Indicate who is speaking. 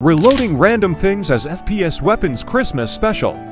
Speaker 1: Reloading random things as FPS Weapons Christmas Special.